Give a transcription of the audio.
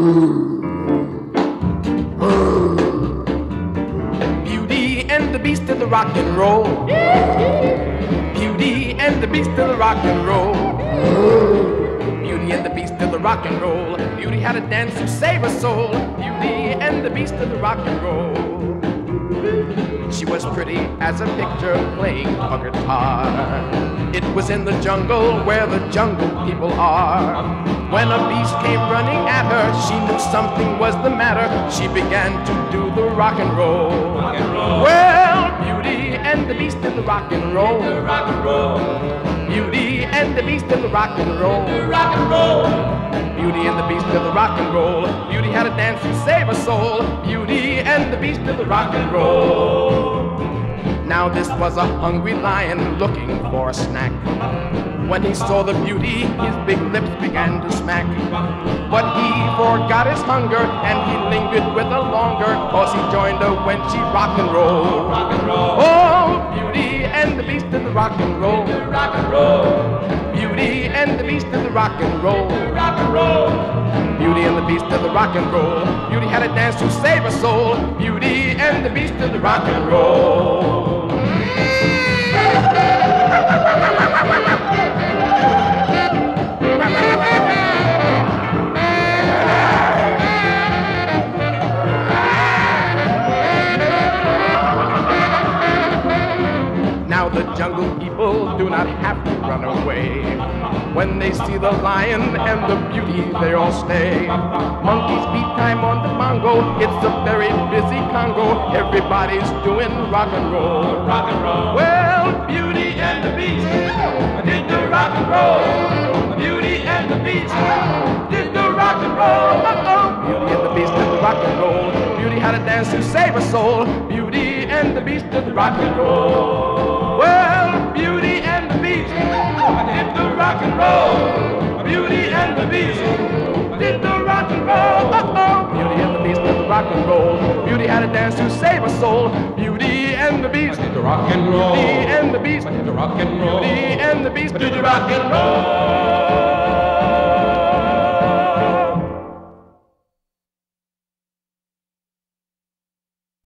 Beauty and the Beast of the rock and roll. Beauty and the Beast of the rock and roll. Beauty and the Beast of the rock and roll. Beauty had a dance to save her soul. Beauty and the Beast of the rock and roll. She was pretty as a picture playing a guitar. It was in the jungle where the jungle people are. When a beast came running at her, she knew something was the matter. She began to do the rock and roll. Well, Beauty and the Beast in the rock and roll. Beauty and the Beast in the rock and roll. Beauty and the Beast of the rock and roll. Beauty had a dance to save her soul. Beauty and the Beast of the rock and roll. Now this was a hungry lion looking for a snack. When he saw the beauty, his big lips began to smack. But he forgot his hunger and he lingered with her longer, cause he joined her when she rock and roll. Oh, beauty and the beast of the rock and roll. Beauty and the beast of the rock and roll. Beauty and the beast of the rock and roll. Beauty had a dance to save her soul. Beauty and the beast of the rock and roll. Jungle people do not have to run away. When they see the lion and the beauty, they all stay. Monkeys beat time on the bongo. It's a very busy Congo. Everybody's doing rock and roll. Rock and roll. Well, Beauty and the Beast did the rock and roll. Beauty and the Beast did the rock and roll. Uh-oh. Beauty and the Beast did the rock and roll. Beauty had a dance to save her soul. Beauty and the Beast did the rock and roll. Did the rock and roll. Beauty and the Beast did the rock and roll. Uh-oh. Beauty and the Beast did the rock and roll. Beauty had a dance to save her soul. Beauty and the Beast Did the rock and roll. Beauty and the Beast Did the rock and roll. Beauty and the Beast did the rock and roll.